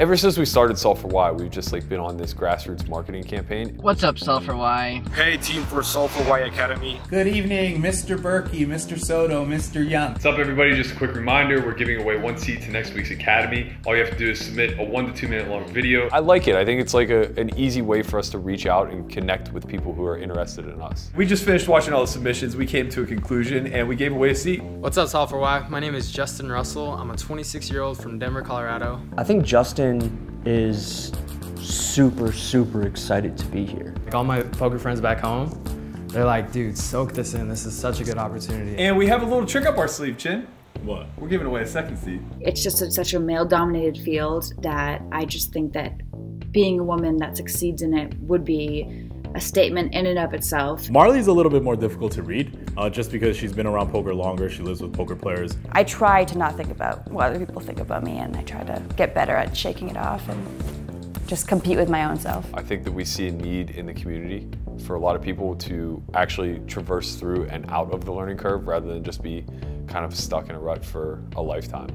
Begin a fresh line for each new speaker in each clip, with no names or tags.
Ever since we started Solve for Why, we've just like been on this grassroots marketing campaign.
What's up, Solve for Why?
Hey, team for Solve for Why Academy.
Good evening, Mr. Berkey, Mr. Soto, Mr. Young.
What's up, everybody? Just a quick reminder we're giving away one seat to next week's Academy. All you have to do is submit a one to two minute long video.
I like it. I think it's like a, an easy way for us to reach out and connect with people who are interested in us.
We just finished watching all the submissions. We came to a conclusion and we gave away a seat.
What's up, Solve for Why? My name is Justin Russell. I'm a 26 year old from Denver, Colorado.
I think Justin is super, super excited to be here.
Like all my poker friends back home, they're like, dude, soak this in. This is such a good opportunity.
And we have a little trick up our sleeve, Chin.
What?
We're giving away a second seat.
It's just a, such a male dominated field that I just think that being a woman that succeeds in it would be a statement in and of itself.
Marle's a little bit more difficult to read, uh, just because she's been around poker longer. She lives with poker players.
I try to not think about what other people think about me, and I try to get better at shaking it off and just compete with my own self.
I think that we see a need in the community for a lot of people to actually traverse through and out of the learning curve rather than just be kind of stuck in a rut for a lifetime.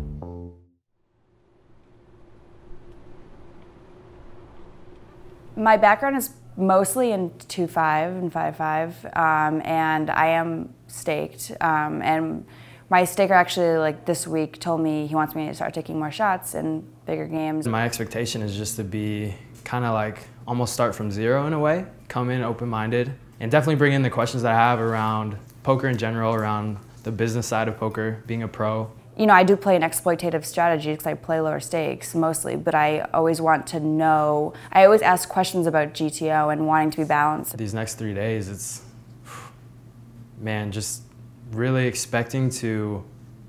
My background is mostly in 2-5 and 5-5, um, and I am staked. Um, and my staker actually, like this week, told me he wants me to start taking more shots and bigger games.
My expectation is just to be kind of like almost start from zero in a way, come in open-minded, and definitely bring in the questions that I have around poker in general, around the business side of poker, being a pro,
you know, I do play an exploitative strategy because I play lower stakes mostly, but I always want to know, I always ask questions about GTO and wanting to be balanced.
These next three days, it's, man, just really expecting to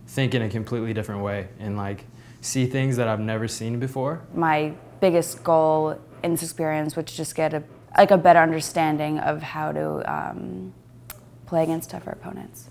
think in a completely different way and like see things that I've never seen before.
My biggest goal in this experience was to just get a, like a better understanding of how to um, play against tougher opponents.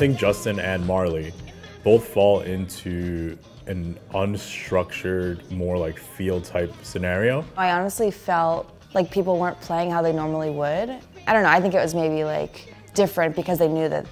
Think Justin and Marle both fall into an unstructured, more like field type scenario.
I honestly felt like people weren't playing how they normally would. I don't know, I think it was maybe like different because they knew that,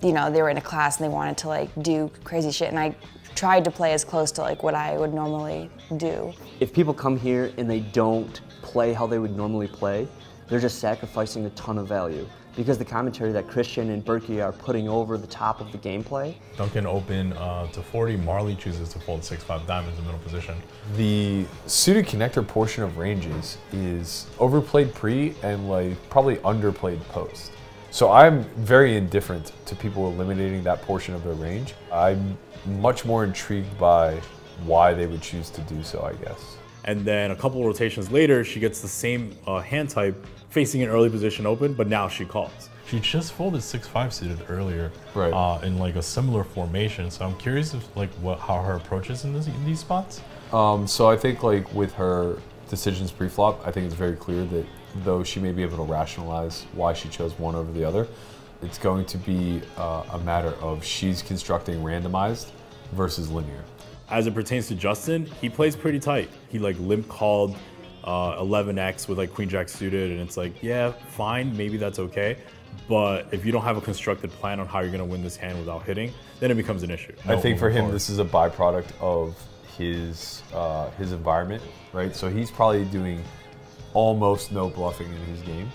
you know, they were in a class and they wanted to like do crazy shit and I tried to play as close to like what I would normally do.
If people come here and they don't play how they would normally play, they're just sacrificing a ton of value because the commentary that Christian and Berkey are putting over the top of the gameplay.
Duncan open uh, to 40, Marle chooses to fold 6-5 diamonds in middle position.
The suited connector portion of ranges is overplayed pre and like probably underplayed post. So I'm very indifferent to people eliminating that portion of their range. I'm much more intrigued by why they would choose to do so, I guess.
And then a couple rotations later, she gets the same uh, hand type facing an early position open, but now she calls.
She just folded 6-5 suited earlier
right.
uh, in like a similar formation. So I'm curious if like what how her approach is in, this, in these spots.
Um, so I think like with her decisions pre-flop, I think it's very clear that though she may be able to rationalize why she chose one over the other, it's going to be uh, a matter of she's constructing randomized versus linear.
As it pertains to Justin, he plays pretty tight. He like limp called uh, 11x with like queen jack suited, and it's like, yeah, fine, maybe that's okay. But if you don't have a constructed plan on how you're going to win this hand without hitting, then it becomes an issue.
I think for him, forward. this is a byproduct of his uh, his environment, right? So he's probably doing almost no bluffing in his game,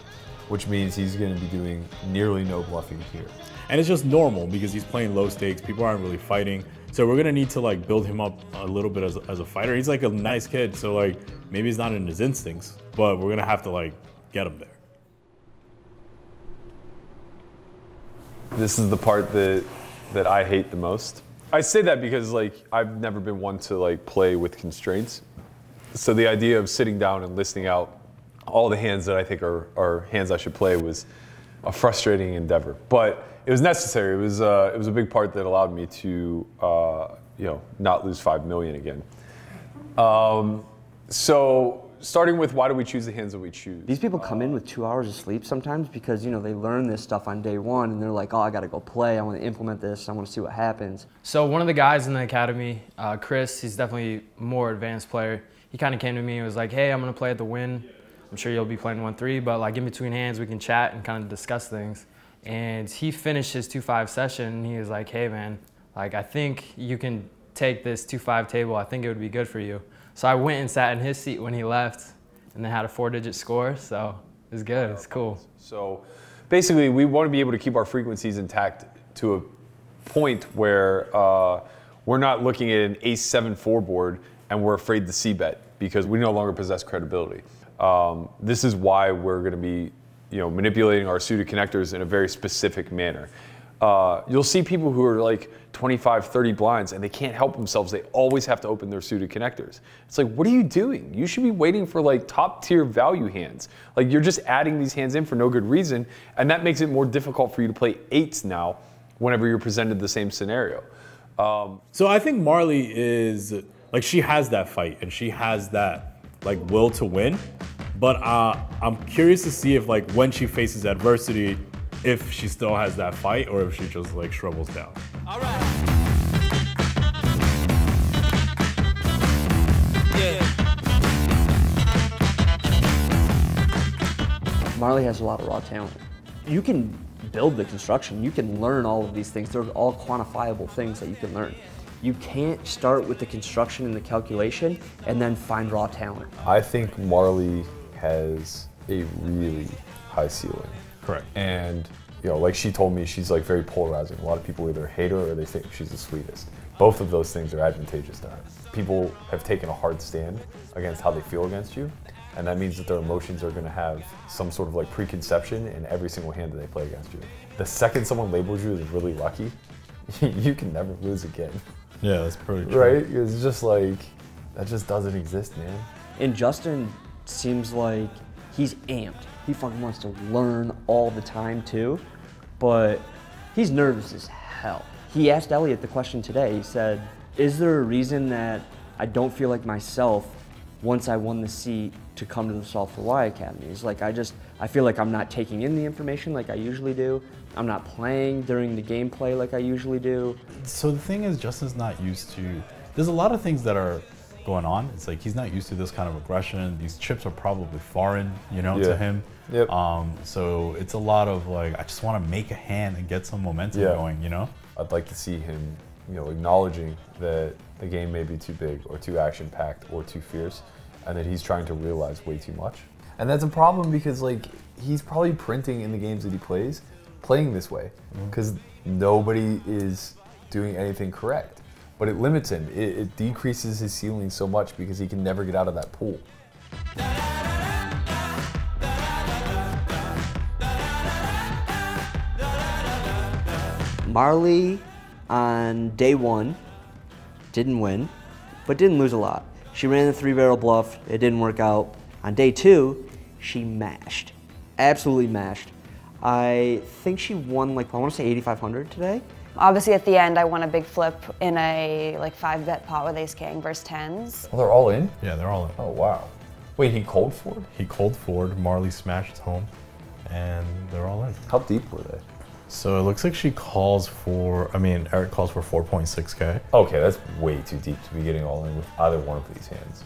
which means he's going to be doing nearly no bluffing here.
And it's just normal because he's playing low stakes. People aren't really fighting. So we're gonna need to like build him up a little bit as, as a fighter. He's like a nice kid, so like maybe he's not in his instincts, but we're gonna have to like get him there.
This is the part that that I hate the most. I say that because like I've never been one to like play with constraints. So the idea of sitting down and listing out all the hands that I think are, are hands I should play was a frustrating endeavor. But it was necessary. It was uh, it was a big part that allowed me to uh, you know not lose five million again. Um, so starting with why do we choose the hands that we choose?
These people come in with two hours of sleep sometimes because you know they learn this stuff on day one and they're like, oh, I got to go play. I want to implement this. I want to see what happens.
So one of the guys in the academy, uh, Chris, he's definitely a more advanced player. He kind of came to me and was like, hey, I'm gonna play at the Wynn. I'm sure you'll be playing one three, but like in between hands, we can chat and kind of discuss things. And he finished his 2-5 session and he was like, hey man, like I think you can take this 2-5 table. I think it would be good for you. So I went and sat in his seat when he left and then had a four digit score. So it was good, it's cool.
So basically we want to be able to keep our frequencies intact to a point where uh, we're not looking at an ace 7-4 board and we're afraid to c-bet because we no longer possess credibility. Um, this is why we're going to be you know, manipulating our suited connectors in a very specific manner. Uh, you'll see people who are like 25, 30 blinds and they can't help themselves. They always have to open their suited connectors. It's like, what are you doing? You should be waiting for like top tier value hands. Like you're just adding these hands in for no good reason. And that makes it more difficult for you to play eights now whenever you're presented the same scenario. Um,
so I think Marle is like, she has that fight and she has that like will to win. But uh, I'm curious to see if like when she faces adversity, if she still has that fight or if she just like shrivels down.
All right.
Marle has a lot of raw talent. You can build the construction. You can learn all of these things. They're all quantifiable things that you can learn. You can't start with the construction and the calculation and then find raw talent.
I think Marle has a really high ceiling.
Correct.
And you know, like she told me, she's like very polarizing. A lot of people either hate her or they think she's the sweetest. Both of those things are advantageous to her. People have taken a hard stand against how they feel against you, and that means that their emotions are going to have some sort of like preconception in every single hand that they play against you. The second someone labels you as really lucky, you can never lose again.
Yeah, that's pretty true.
Right? It's just like that just doesn't exist, man.
And Justin seems like he's amped. He fucking wants to learn all the time too, but he's nervous as hell. He asked Elliot the question today. He said, "Is there a reason that I don't feel like myself once I won the seat to come to the Solve for Why Academy?" He's like, "I just I feel like I'm not taking in the information like I usually do. I'm not playing during the gameplay like I usually do."
So the thing is, Justin's not used to. There's a lot of things that are going on. It's like he's not used to this kind of aggression. These chips are probably foreign, you know,
Yeah.
to him.
Yep.
Um, so it's a lot of like, I just want to make a hand and get some momentum
Yeah.
going, you know?
I'd like to see him, you know, acknowledging that the game may be too big or too action packed or too fierce, and that he's trying to realize way too much. And that's a problem because like he's probably printing in the games that he plays, playing this way, mm-hmm. because nobody is doing anything correct. But it limits him. It, it decreases his ceiling so much because he can never get out of that pool.
Marle on day one didn't win, but didn't lose a lot. She ran the three barrel bluff, it didn't work out. On day two, she mashed, absolutely mashed. I think she won like, I want to say 8,500 today.
Obviously, at the end, I won a big flip in a like five bet pot with Ace King versus tens.
Oh, they're all in?
Yeah, they're all in.
Oh, wow. Wait, he cold forward?
He cold forward, Marle smashed home, and they're all in.
How deep were they?
So it looks like she calls for, I mean, Eric calls for 4.6K.
Okay, that's way too deep to be getting all in with either one of these hands.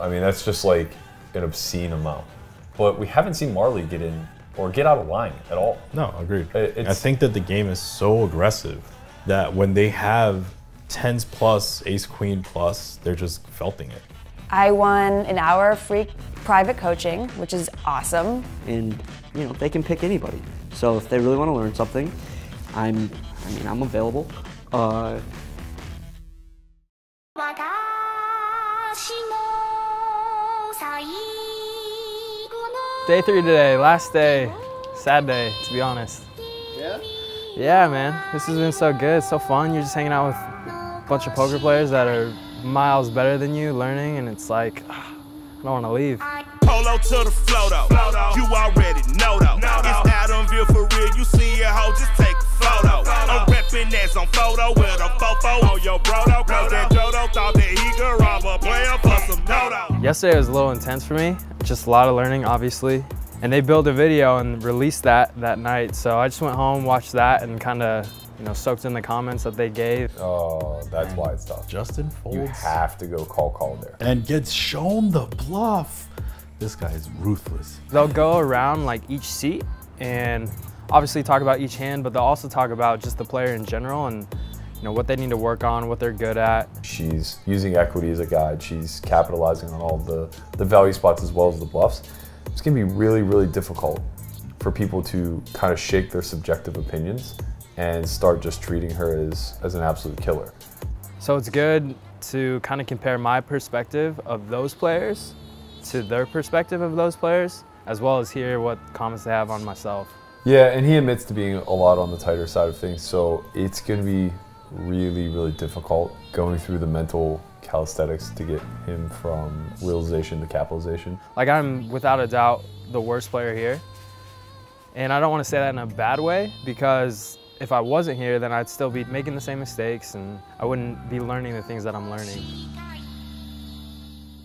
I mean, that's just like an obscene amount. But we haven't seen Marle get in or get out of line at all.
No, agreed.
It-
I think that the game is so aggressive that when they have tens plus, ace queen plus, they're just felting it.
I won an hour of free private coaching, which is awesome.
And, you know, they can pick anybody. So if they really want to learn something, I'm, I mean, I'm available. Uh,
Day three today, last day. Sad day, to be honest.
Yeah?
Yeah, man. This has been so good, so fun. You're just hanging out with a bunch of poker players that are miles better than you, learning, and it's like, ah, I don't want to leave.
Polo to the flow though. You already know though. It's Adamville
Yesterday was a little intense for me. Just a lot of learning, obviously. And they built a video and released that that night. So I just went home, watched that, and kind of, you know, soaked in the comments that they gave.
Oh, that's why it's tough.
Justin folds.
You have to go call call there.
And gets shown the bluff. This guy is ruthless.
They'll go around like each seat and obviously talk about each hand, but they'll also talk about just the player in general and you know what they need to work on, what they're good at.
She's using equity as a guide. She's capitalizing on all the, the value spots as well as the bluffs. It's gonna be really, really difficult for people to kind of shake their subjective opinions and start just treating her as, as an absolute killer.
So it's good to kind of compare my perspective of those players to their perspective of those players, as well as hear what comments they have on myself.
Yeah, and he admits to being a lot on the tighter side of things, so it's going to be really, really difficult going through the mental calisthenics to get him from realization to capitalization.
Like I'm without a doubt the worst player here. And I don't want to say that in a bad way because if I wasn't here, then I'd still be making the same mistakes and I wouldn't be learning the things that I'm learning.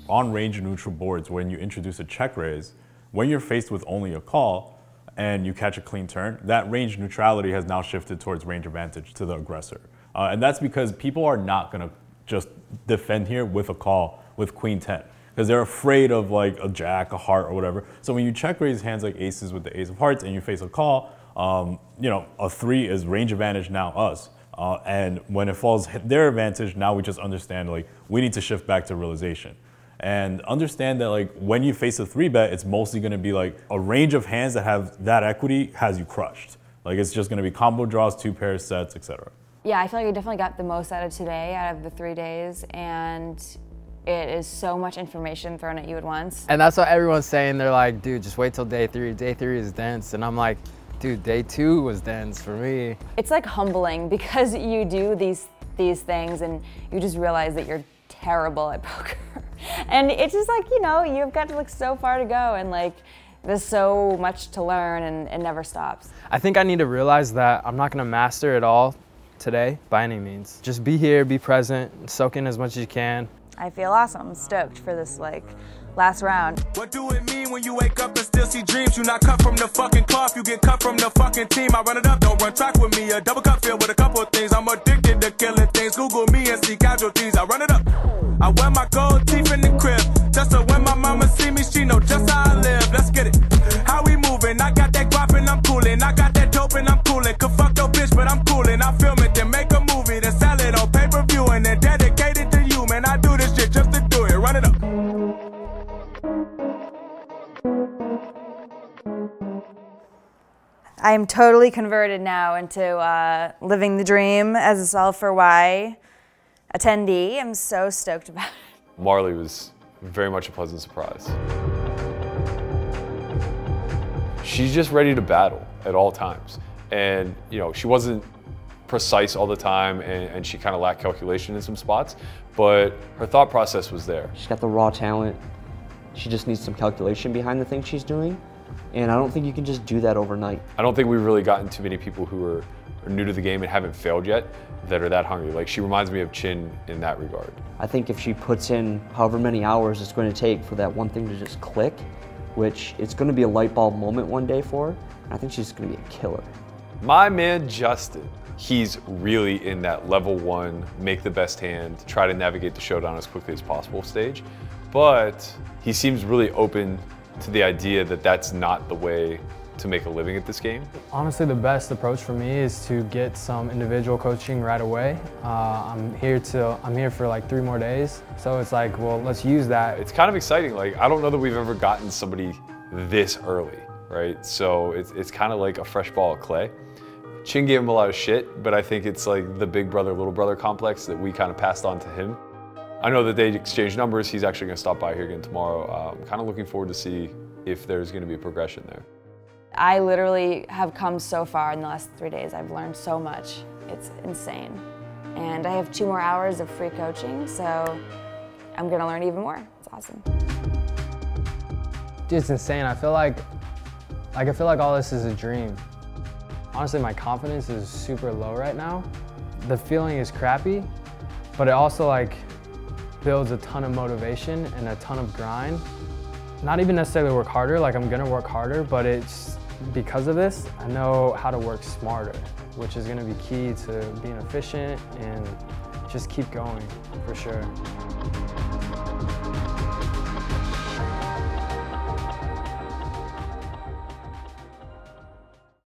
On range neutral boards, when you introduce a check raise, when you're faced with only a call and you catch a clean turn, that range neutrality has now shifted towards range advantage to the aggressor. Uh, and that's because people are not going to just defend here with a call with queen 10 because they're afraid of like a jack, a heart, or whatever. So when you check raise hands like aces with the ace of hearts and you face a call, um, you know, a three is range advantage now us. Uh, and when it falls their advantage, now we just understand like we need to shift back to realization. And understand that like when you face a three bet, it's mostly gonna be like a range of hands that have that equity has you crushed. Like it's just gonna be combo draws, two pairs, sets, etc.
Yeah, I feel like I definitely got the most out of today, out of the three days, and it is so much information thrown at you at once.
And that's what everyone's saying. They're like, dude, just wait till day three. Day three is dense. And I'm like, dude, day two was dense for me.
It's like humbling because you do these these things and you just realize that you're terrible at poker. and it's just like, you know, you've got to look so far to go and like there's so much to learn and it never stops.
I think I need to realize that I'm not gonna master it all today by any means. Just be here, be present, soak in as much as you can.
I feel awesome, stoked for this like last round.
What do it mean when you wake up and still see dreams? You not cut from the fucking cloth, you get cut from the fucking team. I run it up, don't run track with me. A double cup filled with a couple of things. I'm addicted to killing things. Google me and see casualties. I run it up. I wear my gold teeth in the crib. Just so when my mama see me, she know just how I live. Let's get it. How we moving? I got that guap and I'm coolin'. I got that I
am totally converted now into uh, living the dream as a Solve for Why attendee. I'm so stoked about it.
Marle was very much a pleasant surprise. She's just ready to battle at all times. And, you know, she wasn't precise all the time and, and she kind of lacked calculation in some spots, but her thought process was there.
She's got the raw talent. She just needs some calculation behind the things she's doing. And I don't think you can just do that overnight.
I don't think we've really gotten too many people who are, are new to the game and haven't failed yet that are that hungry. Like she reminds me of Chin in that regard.
I think if she puts in however many hours it's going to take for that one thing to just click, which it's going to be a light bulb moment one day for her, I think she's going to be a killer.
My man Justin, he's really in that level one, make the best hand, try to navigate the showdown as quickly as possible stage. But he seems really open to the idea that that's not the way to make a living at this game.
Honestly, the best approach for me is to get some individual coaching right away. Uh, I'm here to I'm here for like three more days, so it's like, well, let's use that.
It's kind of exciting. Like I don't know that we've ever gotten somebody this early, right? So it's it's kind of like a fresh ball of clay. Chin gave him a lot of shit, but I think it's like the big brother little brother complex that we kind of passed on to him. I know that they exchanged numbers. He's actually going to stop by here again tomorrow. Uh, I'm kind of looking forward to see if there's going to be a progression there.
I literally have come so far in the last three days. I've learned so much. It's insane. And I have two more hours of free coaching, so I'm gonna learn even more. It's awesome.
Dude, it's insane. I feel like, like I feel like all this is a dream. Honestly, my confidence is super low right now. The feeling is crappy, but it also like builds a ton of motivation and a ton of grind. Not even necessarily work harder, like I'm gonna work harder, but it's because of this, I know how to work smarter, which is gonna be key to being efficient and just keep going for sure.